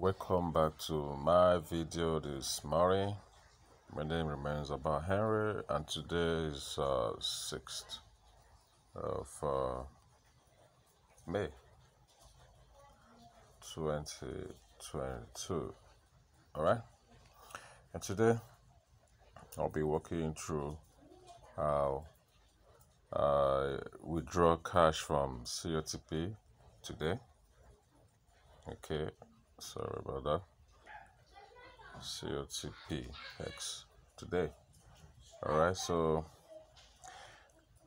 welcome back to my video this morning. My name remains about henry and today is uh 6th of uh, may 2022 all right and today i'll be walking through how I withdraw cash from cotp today. Okay sorry about that. Cotp x today. All right so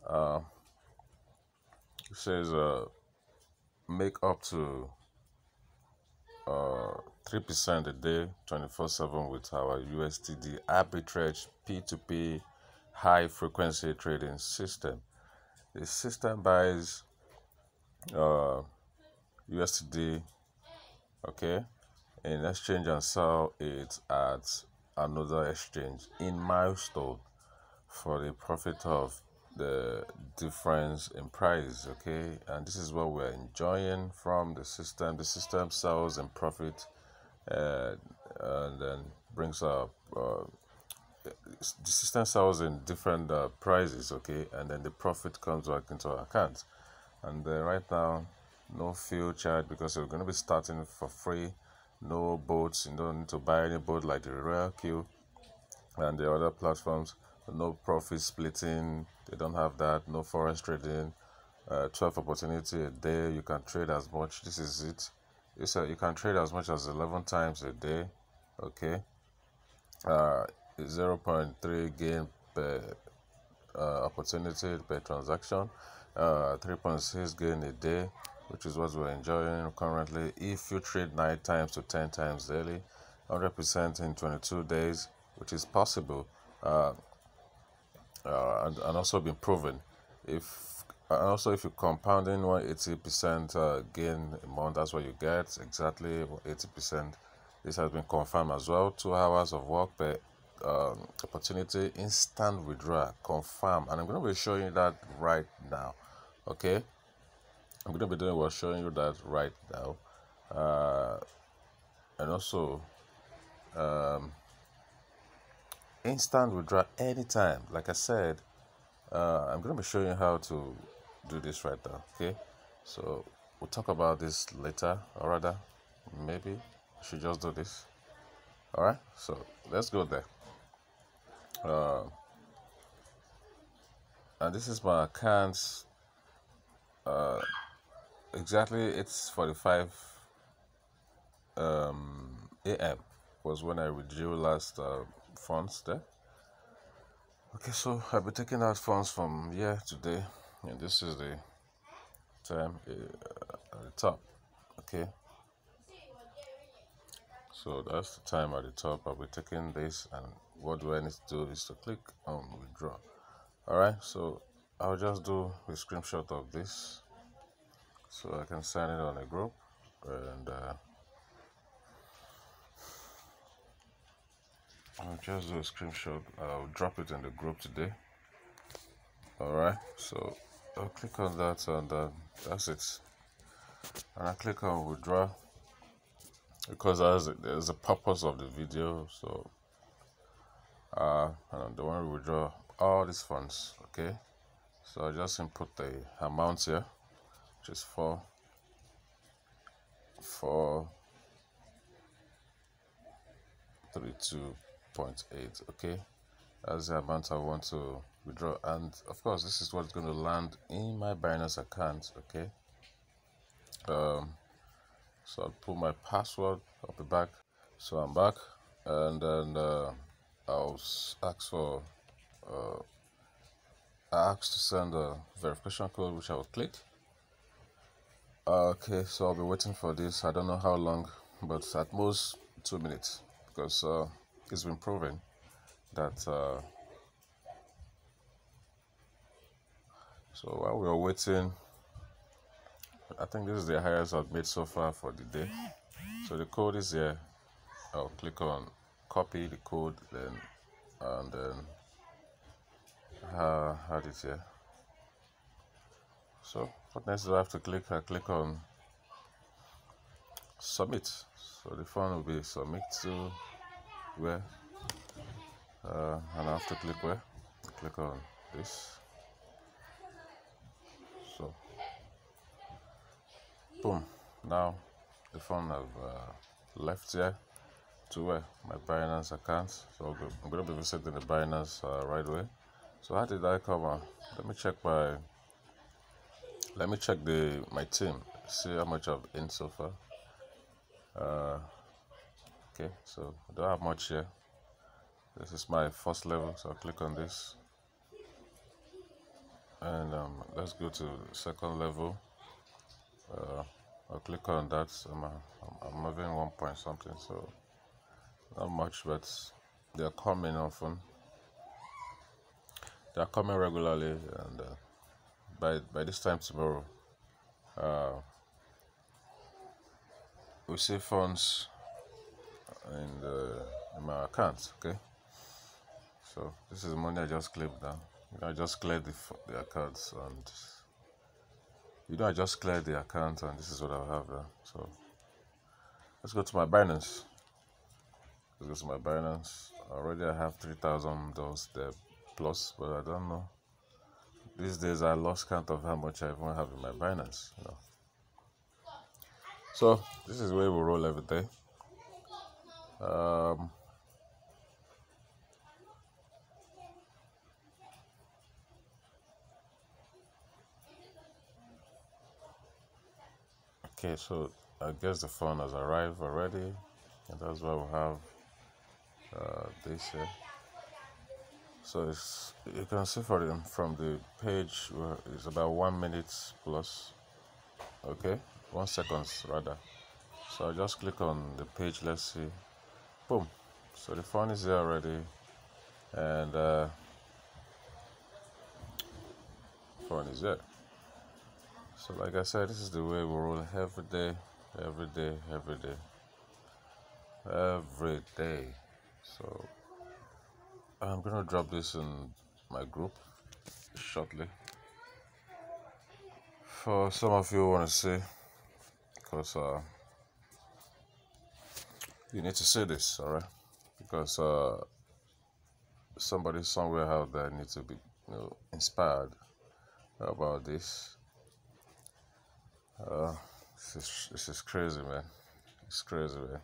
uh it says uh make up to uh 3% a day 24/7 with our USDT arbitrage P2P high frequency trading system. The system buys uh USD okay in exchange and sell it at another exchange in milestone for the profit of the difference in price okay? And this is what we're enjoying from the system. The system sells and profit uh, and then brings up uh, the system sells in different uh, prices okay? And then the profit comes back into our account. And right now no fuel charge because we're going to be starting for free no bots you don't need to buy any bot like the Royal Q and the other platforms. No profit splitting they don't have that no forex trading. Uh, 12 opportunity a day you can trade as much this is it. You said you can trade as much as 11 times a day okay? Uh 0.3 gain per uh, opportunity per transaction. Uh 3.6 gain a day which is what we're enjoying currently. If you trade 9 times to 10 times daily 100% in 22 days which is possible uh, uh, and, and also been proven. If and also if you're compounding 180% uh, gain a month that's what you get exactly 80% this has been confirmed as well. Two hours of work per um, opportunity instant withdrawal confirm and i'm going to be showing you that right now okay i'm going to be doing what showing you that right now. Uh, and also um, instant withdrawal anytime. Like i said uh, i'm going to be showing you how to do this right now okay? So we'll talk about this later or rather maybe I should just do this. All right so let's go there. Uh, and this is my account uh, exactly it's 45 um, am was when I withdrew last uh, funds there. Okay so I'll be taking out funds from here today and this is the time uh, at the top okay? So that's the time at the top I'll be taking this and what do I need to do is to click on withdraw. Alright so I'll just do a screenshot of this so I can sign it on a group and uh, I'll just do a screenshot. I'll drop it in the group today. Alright so I'll click on that and uh, that's it. And I click on withdraw because there's a, there's a purpose of the video so uh and the one we withdraw all these funds okay? So I just input the amount here is four four three two point eight okay? That's the amount I want to withdraw. And of course this is what's going to land in my Binance account okay? Um so I'll put my password I'll be back. So I'm back and then uh, I'll ask for uh, I asked to send a verification code which I will click okay so I'll be waiting for this. I don't know how long but at most two minutes because uh, it's been proven that uh, so while we are waiting I think this is the highest I've made so far for the day. So the code is here. I'll click on copy the code then and then uh, add it here. So what next do I have to click I click on submit. So the phone will be submit to where? Uh, and I have to click where? Click on this. So boom. Now the phone have uh, left here to where? My Binance account. So I'm going to be visiting the Binance uh, right away. So how did I come on? Let me check my let me check the my team see how much I've in so far. Uh, okay so I don't have much here. This is my first level so I'll click on this. And um, let's go to second level. Uh, I'll click on that. I'm, I'm, I'm moving one point something so not much but they're coming often. They're coming regularly and uh, by by this time tomorrow uh, we see funds in the in my account okay? So this is money I just claimed now. You know, I just cleared the, the accounts and you know I just cleared the account and this is what I have there so let's go to my Binance. Let's go to my Binance. Already I have three thousand dollars there plus but I don't know these days I lost count of how much I even have in my Binance you know. So this is where we roll every day. Um, okay so I guess the phone has arrived already and that's why we have uh, this here so you can see for them from the page it's about one minute plus. Okay one seconds rather. So I just click on the page let's see. Boom. So the phone is there already. And uh, phone is there. So like I said this is the way we roll every day every day every day. Every day. So I'm gonna drop this in my group shortly. For some of you want to see because uh, you need to see this all right because uh, somebody somewhere out there needs to be you know inspired about this. Uh, this is this is crazy man. It's crazy man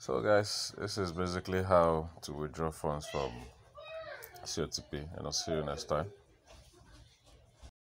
so guys this is basically how to withdraw funds from COTP and I'll see you next time